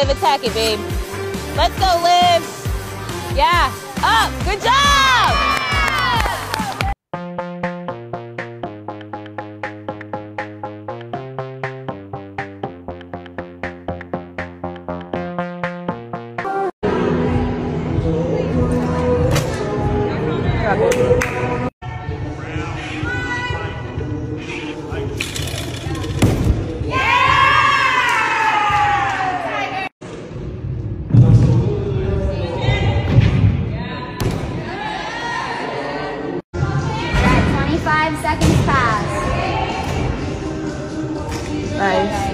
Liv, attack it, babe. Let's go, live. Yeah. Up. Good job. Gracias. five seconds pass. Nice.